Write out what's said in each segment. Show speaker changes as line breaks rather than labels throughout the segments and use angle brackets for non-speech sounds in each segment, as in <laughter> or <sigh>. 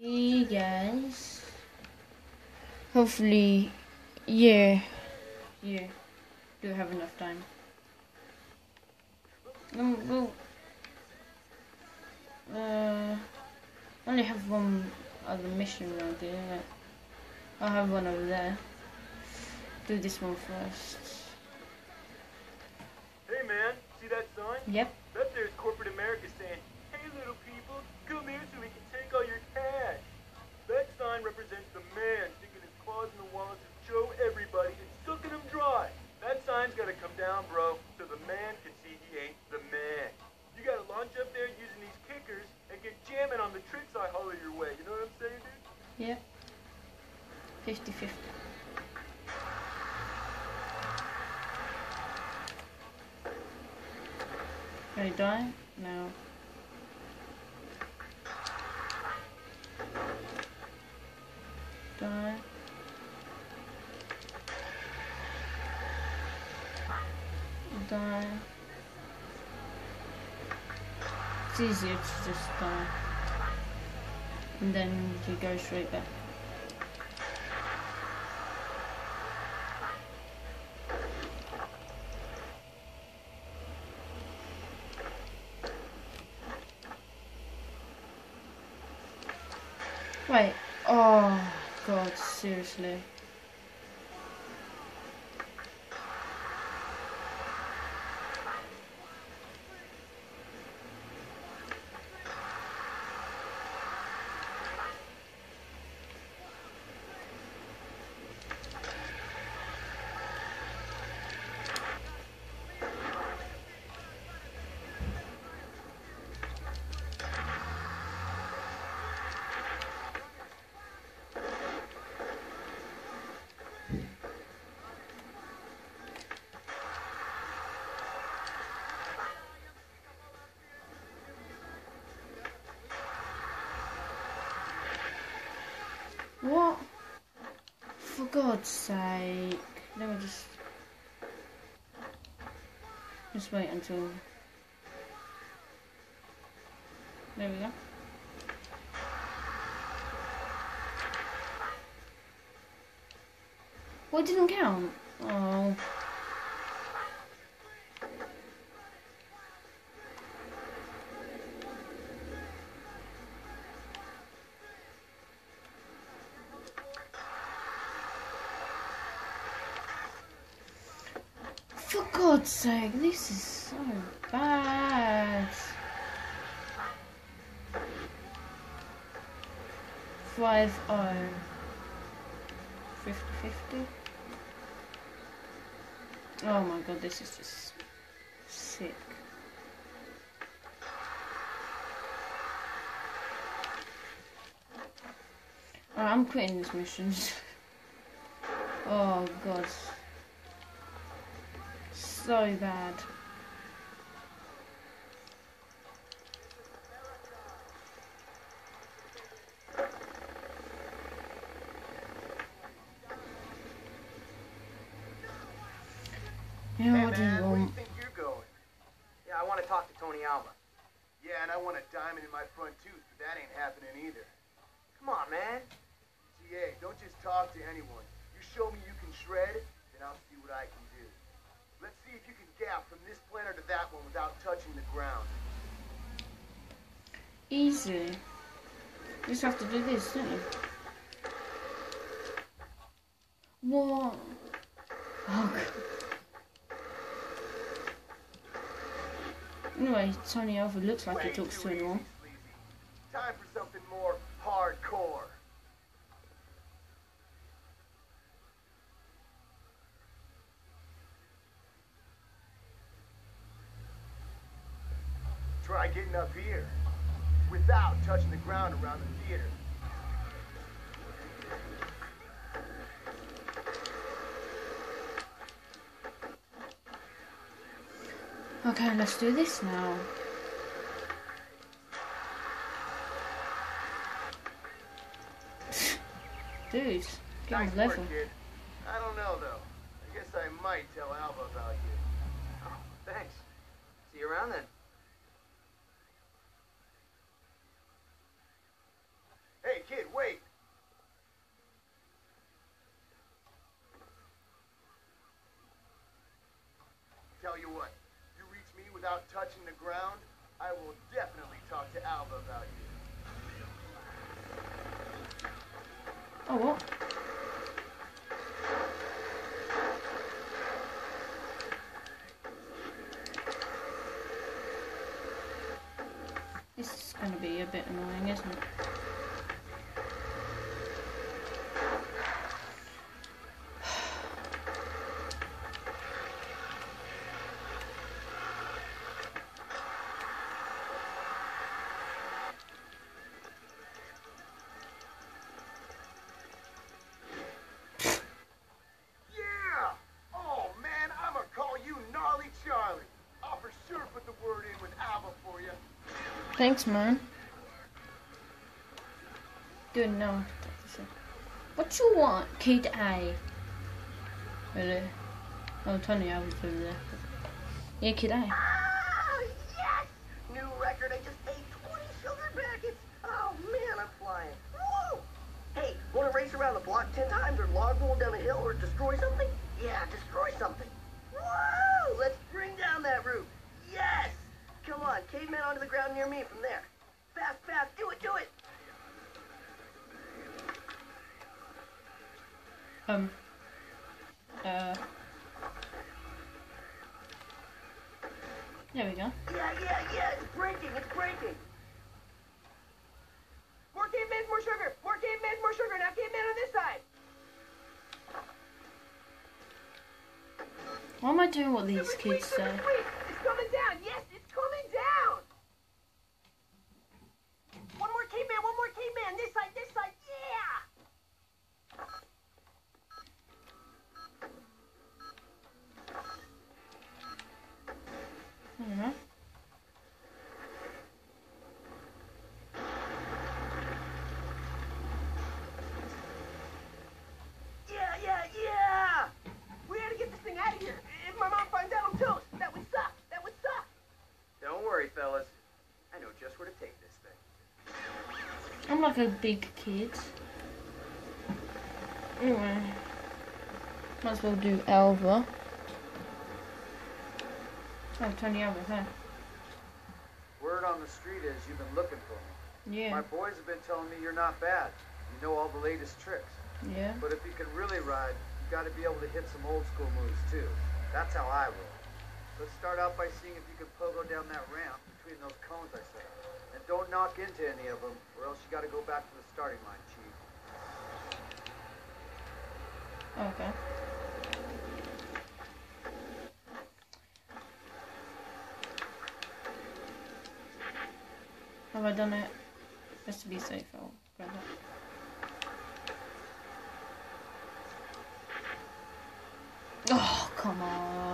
Hey guys. Hopefully, yeah, yeah, do have enough time. No, well, uh, only have one other mission around here. I'll have one over there. Do this one first.
Hey man, see that sign?
Yep.
That there's corporate America saying, hey little people, come here so we can cash. That sign represents the man sticking his claws in the wallets of Joe everybody and sucking them dry. That sign's gotta come down, bro, so the man can see he ain't the man. You gotta launch up there using these kickers and get jamming on the tricks I holler your way. You know what I'm saying, dude?
Yep. 50 50. Can I? No. Die. It's easier to just die. And then you go straight back. Wait. Oh, God, seriously. What? For God's sake. Let me just... Just wait until... There we go. What didn't count? Oh. God's sake, this is so bad. Five oh. Fifty fifty. Oh my god, this is just sick. Alright, I'm quitting this mission. <laughs> oh god so bad. You know
Hey
what do
man,
you
where do you
want?
think you're going?
Yeah, I want to talk to Tony Alva.
Yeah, and I want a diamond in my front tooth, but that ain't happening either.
Come on, man.
GA, don't just talk to anyone. You show me you can shred, then I'll see what I can do. Let's see if you can gap from this planet to that one without touching the ground.
Easy. You just have to do this, don't you? What? Oh, God. Anyway, Tony Alva looks like he talks to anyone.
Time for something more hardcore. Getting up here without touching the ground around the theater.
Okay, let's do this now. <sighs> Dude, get on
Nice
level.
work, kid. I don't know though. I guess I might tell Alva about you.
Oh, thanks. See you around then.
Hey, kid. Ground, I will definitely talk to Alva about you.
Oh, what? This is going to be a bit annoying, isn't it? Thanks, man. Good no. What you want, Kid I? Really? Oh, Tony, I was over there. Yeah, Kid A.
Ah, yes! New record. I just ate 20 sugar packets. Oh, man, I'm flying. Woo! Hey, want to race around the block 10 times or log roll down a hill or destroy something? Yeah, destroy something. Woo! Let's bring down that roof. Yes! Come on, caveman onto the ground near me from there. Fast, fast, do it, do it!
Um. Uh. There we go.
Yeah, yeah, yeah, it's breaking, it's breaking. More cavemen, more sugar. More cavemen, more sugar. Now caveman on this side.
Why am I doing what these kids say?
sweet. It's coming down. Yes, it's coming down. One more caveman, one more caveman. This side, this side. Yeah.
I don't know.
Yeah, yeah, yeah. We gotta get this thing out of here. If my mom finds out I'm toast, that would suck. That would suck.
Don't worry, fellas. I know just where to take this thing.
I'm like a big kid. Anyway. Might as well do Alva. Oh, Tony Alva, huh?
Word on the street is you've been looking for me.
Yeah.
My boys have been telling me you're not bad. You know all the latest tricks.
Yeah.
But if you can really ride, you got to be able to hit some old school moves too. That's how I roll. Let's start out by seeing if you can pogo down that ramp between those cones I set up. Knock into any of them, or else you got to go back to the starting line, Chief.
Okay. Have I done it? Just to be safe, I'll grab it. Oh, come on.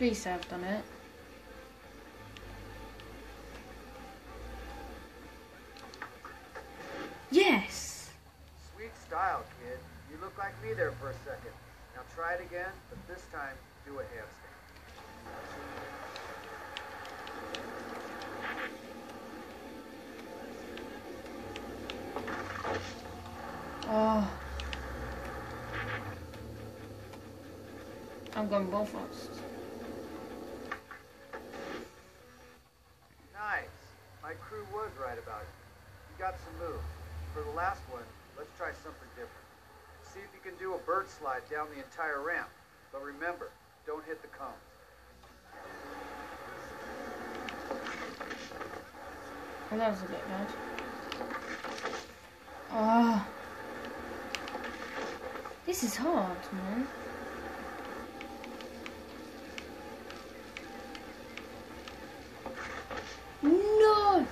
Please say I've done it. Yes!
Sweet style, kid. You look like me there for a second. Now try it again, but this time do a handstand.
Oh. I'm going Belfast.
Nice. My crew was right about you. You got some moves. For the last one, let's try something different. See if you can do a Bert slide down the entire ramp. But remember, don't hit the cones.
Oh, that was a bit bad. Oh. Ah. This is hard, man. No!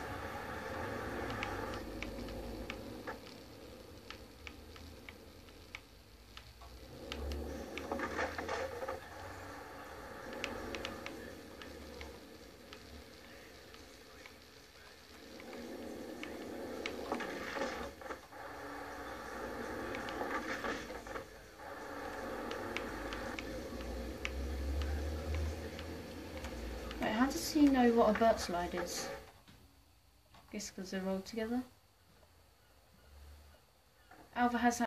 Wait, how does he know what a Bert slide is? Guess because they're all together. Alva has